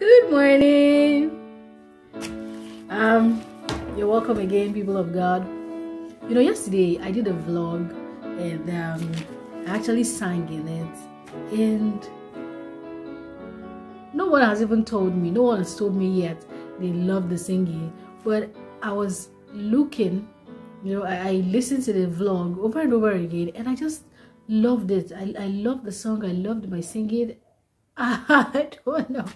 Good morning. Um, you're welcome again, people of God. You know, yesterday I did a vlog and um, I actually sang in it, and no one has even told me, no one has told me yet they love the singing. But I was looking, you know, I, I listened to the vlog over and over again, and I just loved it. I, I loved the song, I loved my singing. I don't know,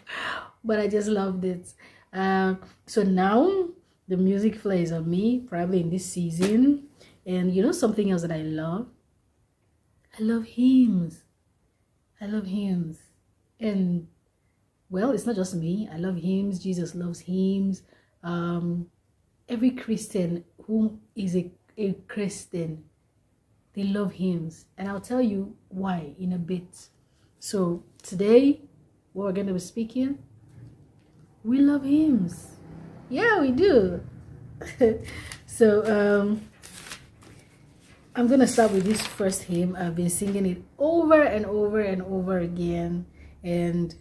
but I just loved it. Um, so now the music plays on me, probably in this season. And you know something else that I love? I love hymns. I love hymns. And well, it's not just me. I love hymns. Jesus loves hymns. Um, every Christian who is a, a Christian, they love hymns. And I'll tell you why in a bit. So today, what we're going to be speaking, we love hymns. Yeah, we do. so um, I'm to start with this first hymn. I've been singing it over and over and over again. And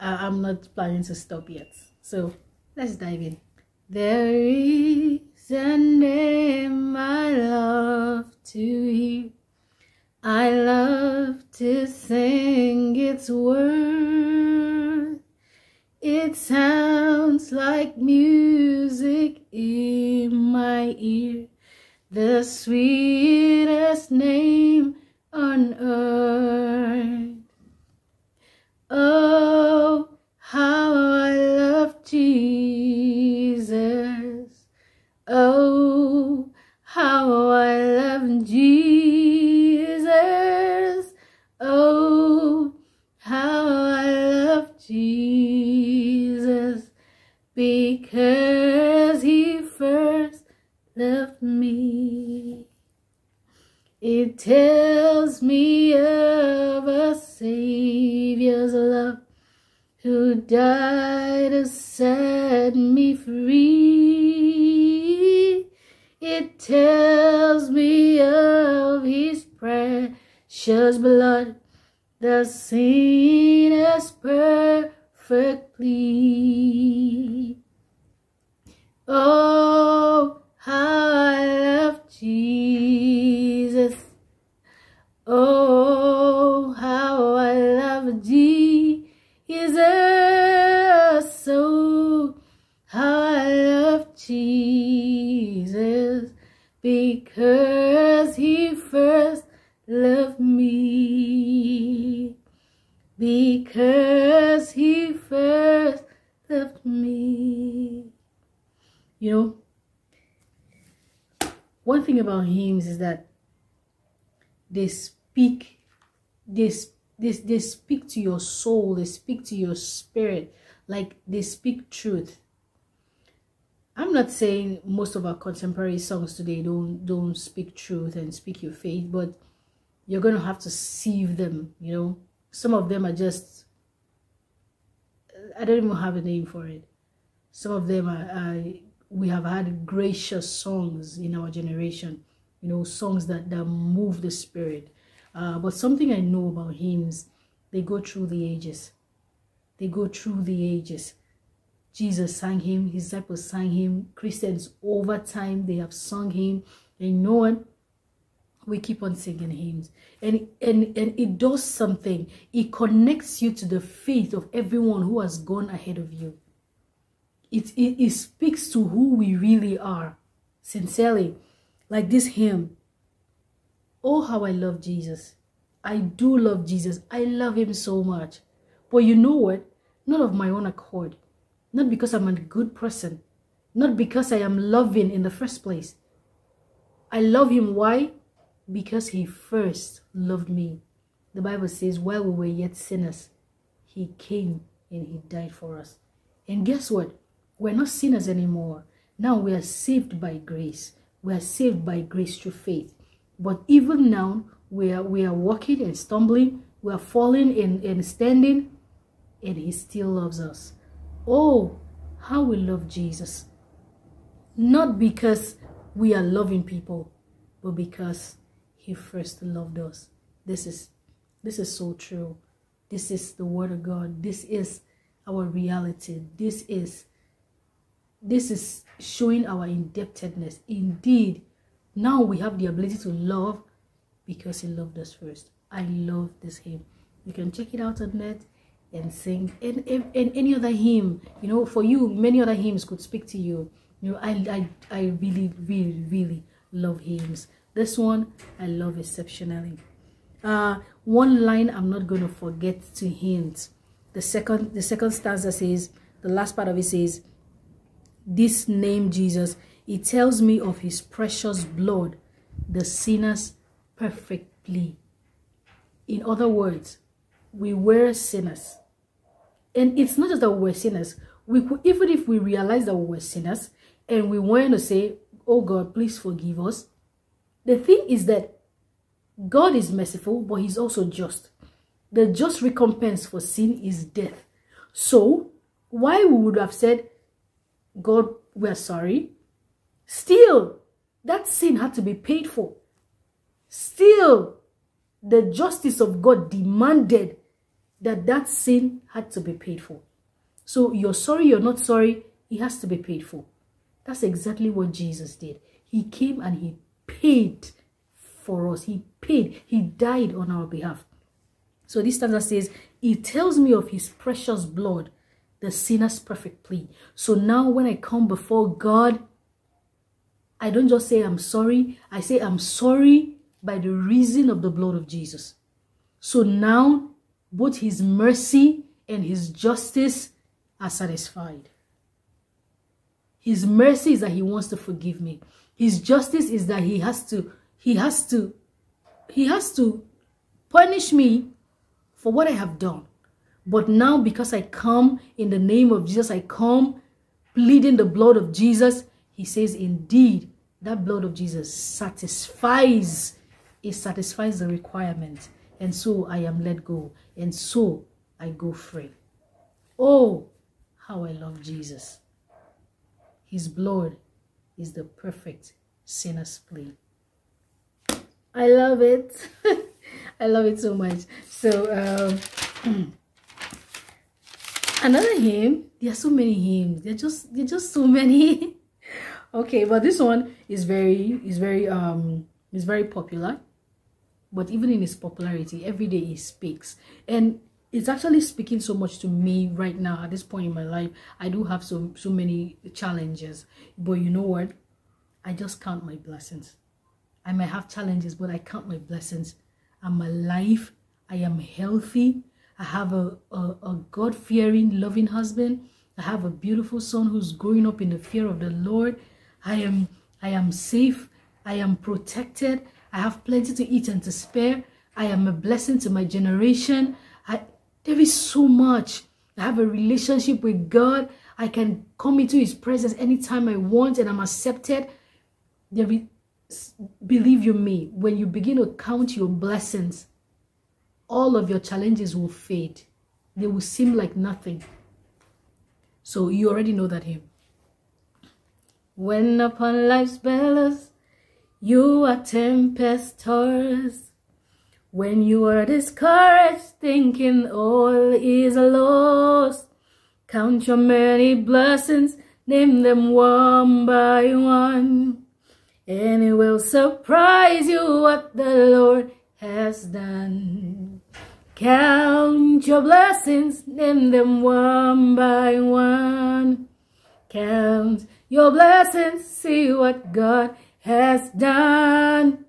I'm not planning to stop yet. So let's dive in. There is a name I love to hear. I love to sing its words. It sounds like music in my ear. The sweetest name on earth. Died to set me free. It tells me of his precious blood seen us perfectly. Oh, how I love Jesus. Oh, because he first loved me. Because he first loved me. You know, one thing about hymns is that they speak they, they, they speak to your soul they speak to your spirit like they speak truth i'm not saying most of our contemporary songs today don't don't speak truth and speak your faith but you're gonna have to sieve them you know? Some of them are just i don't even have a name for it. Some of them are, are we have had gracious songs in our generation you know songs that that move the spirit. Uh, but something i know about hymns they go through the ages. They go through the ages jesus sang him his disciples sang him christians over time they have sung him and know what we keep on singing hymns. And and and it does something. It connects you to the faith of everyone who has gone ahead of you. It, it, it speaks to who we really are sincerely. Like this hymn oh how i love jesus. I do love jesus. I love him so much. But you know what? Not of my own accord not because i'm a good person not because i am loving in the first place i love him why because he first loved me the bible says while we were yet sinners he came and he died for us and guess what we're not sinners anymore. Now we are saved by grace. We are saved by grace through faith. But even now, we are, we are walking and stumbling. We are falling and, and standing. And he still loves us. Oh, how we love Jesus. Not because we are loving people, but because he first loved us. This is, this is so true. This is the word of God. This is our reality. This is this is showing our indebtedness. Indeed, now we have the ability to love because he loved us first. I love this hymn. You can check it out on net and sing and, and, and any other hymn. You know, for you, many other hymns could speak to you. You know, I I I really, really, really love hymns. This one I love exceptionally. Uh, one line I'm not going to forget to hint. The second the second stanza says, the last part of it says, this name Jesus, it tells me of his precious blood, the sinner's perfectly. In other words, we were sinners. And it's not just that we were sinners. We could, even if we realize that we were sinners and we want to say, oh God, please forgive us. The thing is that God is merciful, but he's also just. The just recompense for sin is death. So, why we would have said, God, we're sorry, still, that sin had to be paid for. Still, the justice of God demanded that that sin had to be paid for. So you're sorry, you're not sorry, it has to be paid for. That's exactly what Jesus did. He came and he paid for us. He paid. He died on our behalf. So this stanza says, He tells me of his precious blood, the sinner's perfect plea. So now when I come before God, I don't just say I'm sorry. I say I'm sorry by the reason of the blood of Jesus. So now both his mercy and his justice are satisfied. His mercy is that he wants to forgive me. His justice is that he has to, he has to, he has to punish me for what I have done. But now because I come in the name of Jesus, I come pleading the blood of Jesus, he says, indeed, that blood of Jesus satisfies, it satisfies the requirement. And so I am let go. And so I go free. Oh, how I love Jesus. His blood is the perfect sinner's plea. I love it. I love it so much. So, um, another hymn. There are so many hymns. They're just, they're just so many. okay, but this one is very, is very, um, is very popular. But even in his popularity, every day he speaks. And it's actually speaking so much to me right now at this point in my life i do have so so many challenges. But you know what? I just count my blessings. I might have challenges but i count my blessings. I'm alive. I am healthy. I have a, a, a god-fearing loving husband. I have a beautiful son who's growing up in the fear of the lord. I am i am safe. I am protected i have plenty to eat and to spare i am a blessing to my generation I, there is so much. I have a relationship with God. I can come into his presence anytime I want and I'm accepted. There is, believe you me, when you begin to count your blessings, all of your challenges will fade. They will seem like nothing. So you already know that hymn. When upon life's billows you are tempest tossed, when you are discouraged, thinking all is lost, count your many blessings, name them one by one. And it will surprise you what the Lord has done. Count your blessings, name them one by one. Count your blessings, see what God has done.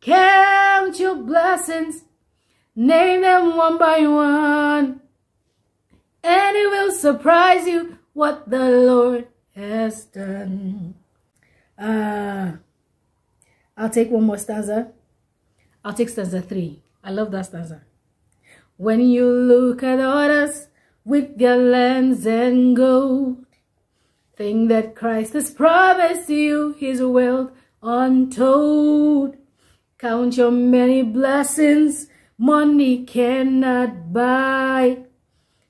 Count your blessings, name them one by one, and it will surprise you what the Lord has done. Uh, I'll take one more stanza. I'll take stanza three. I love that stanza. When you look at others with their lands and gold, think that Christ has promised you his wealth untold. Count your many blessings money cannot buy.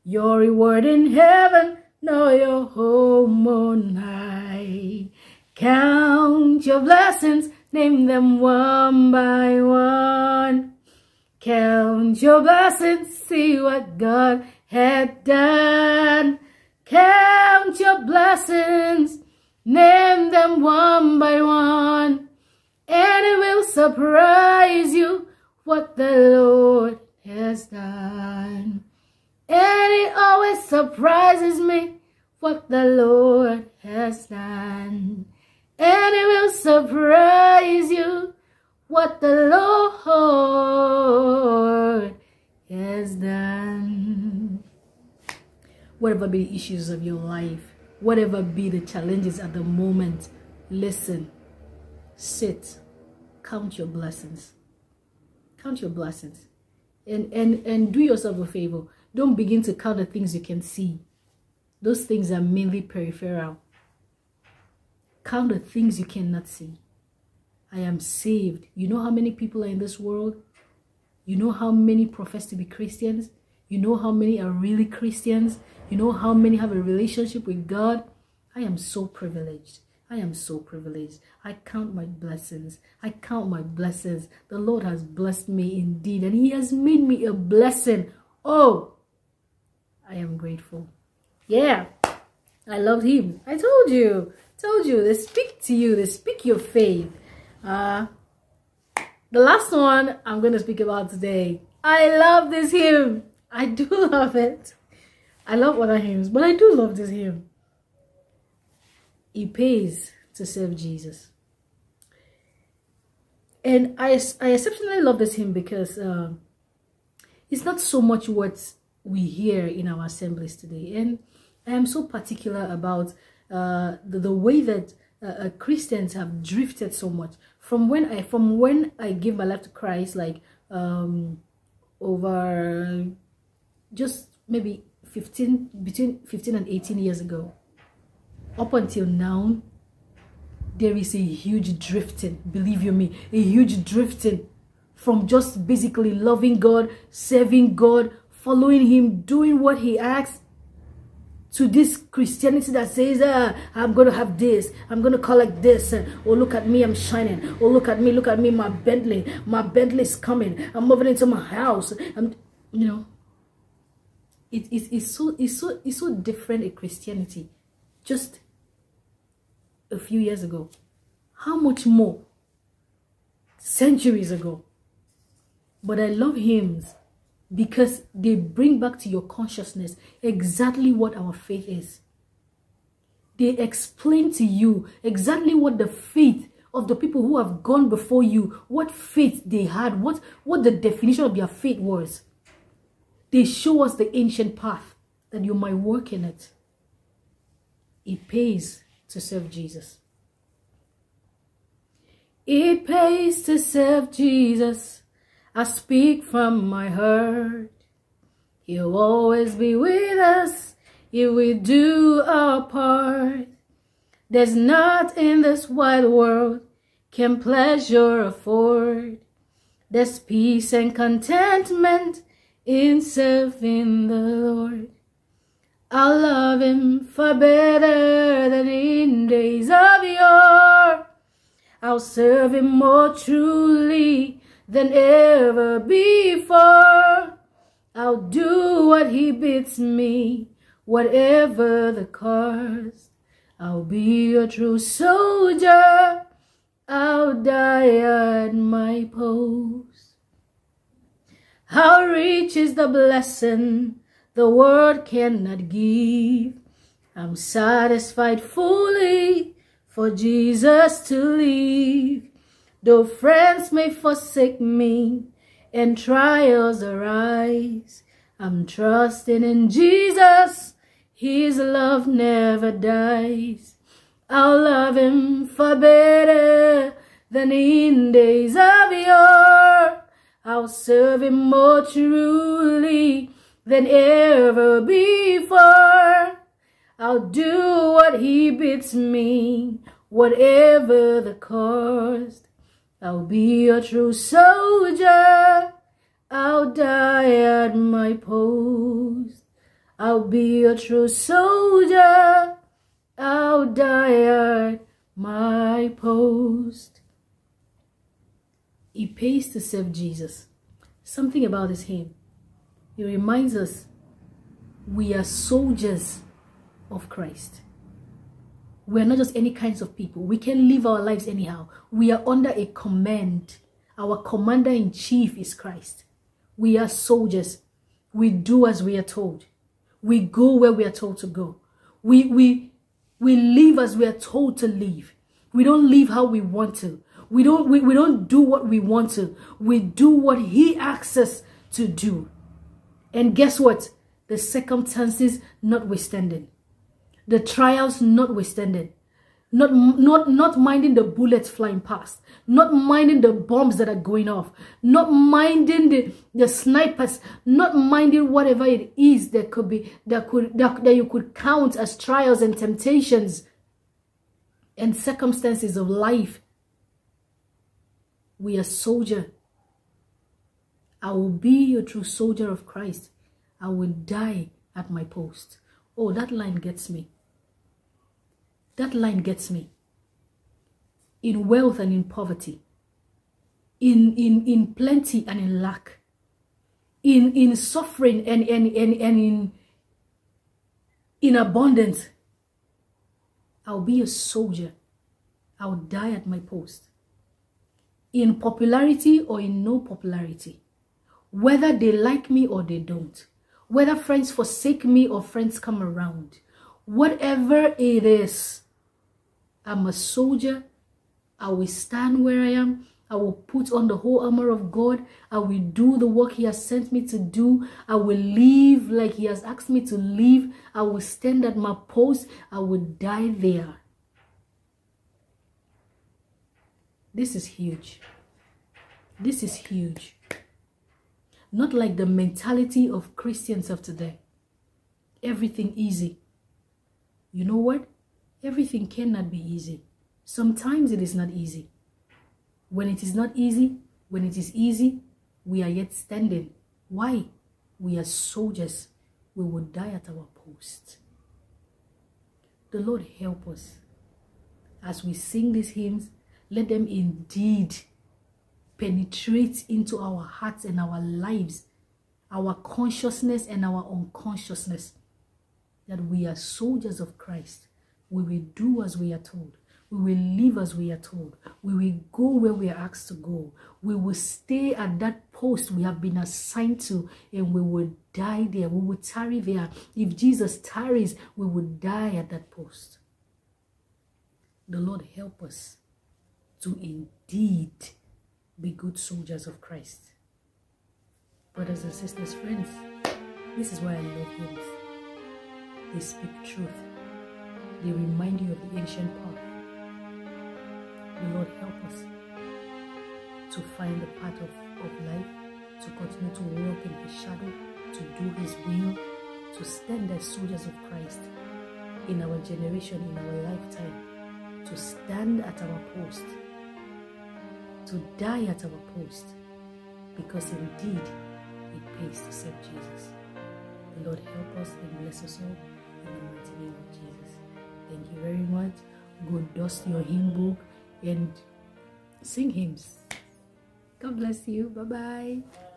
Your reward in heaven, know your home on high. Count your blessings, name them one by one. Count your blessings, see what God had done. Count your blessings, name them one by one, and it will surprise you what the Lord has done. And it always surprises me what the Lord has done. And it will surprise you what the Lord has done. Whatever be the issues of your life, whatever be the challenges at the moment, listen, sit, count your blessings. Count your blessings. And, and, and do yourself a favor. Don't begin to count the things you can see. Those things are mainly peripheral. Count the things you cannot see. I am saved. You know how many people are in this world? You know how many profess to be Christians? You know how many are really Christians? You know how many have a relationship with God? I am so privileged. I am so privileged. I count my blessings. I count my blessings. The Lord has blessed me indeed, and He has made me a blessing. Oh, I am grateful. Yeah, I love Him. I told you, told you. They speak to you. They speak your faith. Uh, the last one I'm going to speak about today. I love this hymn. I do love it. I love other hymns, but I do love this hymn. It pays to serve Jesus. And I, I exceptionally love this hymn because uh, it's not so much what we hear in our assemblies today. And I am so particular about uh, the, the way that uh, uh Christians have drifted so much from when I from when I give my life to Christ, like um, over just maybe 15 between 15 and 18 years ago. Up until now there is a huge drifting believe you me a huge drifting from just basically loving god serving god following him doing what he asks to this Christianity that says, ah, I'm going to have this, I'm going to collect this, oh, look at me, I'm shining, oh, look at me, look at me, my Bentley, my Bentley's coming, I'm moving into my house, I'm, you know, it, it, it's, so, it's, so, it's so different in Christianity just a few years ago. How much more? Centuries ago. But I love hymns because they bring back to your consciousness exactly what our faith is. They explain to you exactly what the faith of the people who have gone before you, what faith they had, what, what the definition of their faith was. They show us the ancient path that you might work in it. It pays to serve Jesus. It pays to serve Jesus. I speak from my heart. He'll always be with us if we do our part. There's not in this wide world can pleasure afford. There's peace and contentment in serving the Lord. I'll love him far better than in days of yore. I'll serve him more truly than ever before. I'll do what he bids me, whatever the cost. I'll be a true soldier. I'll die at my post. How rich is the blessing the world cannot give. I'm satisfied fully for Jesus to live. Though friends may forsake me and trials arise, I'm trusting in Jesus. His love never dies. I'll love him far better than in days of yore. I'll serve him more truly than ever before. I'll do what he bids me, whatever the cost. I'll be a true soldier. I'll die at my post. I'll be a true soldier. I'll die at my post. It pays to serve Jesus. Something about this hymn. It reminds us we are soldiers of Christ. We're not just any kinds of people. We can live our lives anyhow. We are under a command. Our commander in chief is Christ. We are soldiers. We do as we are told. We go where we are told to go. We, we, we live as we are told to live. We don't live how we want to. We don't, we, we don't do what we want to. We do what he asks us to do. And guess what? The circumstances notwithstanding. The trials notwithstanding. Not, not, not minding the bullets flying past. Not minding the bombs that are going off. Not minding the, the snipers. Not minding whatever it is that could be, that could, that, that you could count as trials and temptations and circumstances of life we are soldier. I will be a true soldier of Christ. I will die at my post. Oh, that line gets me. That line gets me. In wealth and in poverty. In, in, in plenty and in lack. In, in suffering and, and, and, and in, in abundance. I'll be a soldier. I'll die at my post in popularity or in no popularity, whether they like me or they don't, whether friends forsake me or friends come around, whatever it is, I'm a soldier. I will stand where I am. I will put on the whole armor of God. I will do the work he has sent me to do. I will live like he has asked me to live. I will stand at my post. I will die there. This is huge. This is huge. Not like the mentality of Christians of today. Everything easy. You know what? Everything cannot be easy. Sometimes it is not easy. When it is not easy, when it is easy, we are yet standing. Why? We are soldiers. We will die at our post. The Lord help us. As we sing these hymns, let them indeed penetrate into our hearts and our lives, our consciousness and our unconsciousness. That we are soldiers of Christ. We will do as we are told. We will live as we are told. We will go where we are asked to go. We will stay at that post we have been assigned to and we will die there. We will tarry there. If Jesus tarries, we will die at that post. The Lord help us to indeed be good soldiers of Christ. Brothers and sisters, friends, this is why I love hymns. They speak truth. They remind you of the ancient path. The Lord help us to find the path of, of life, to continue to walk in His shadow, to do His will, to stand as soldiers of Christ in our generation, in our lifetime, to stand at our post to die at our post because indeed it pays to serve Jesus. The Lord help us and bless us all in the mighty name of Jesus. Thank you very much. Go dust your hymn book and sing hymns. God bless you. Bye bye.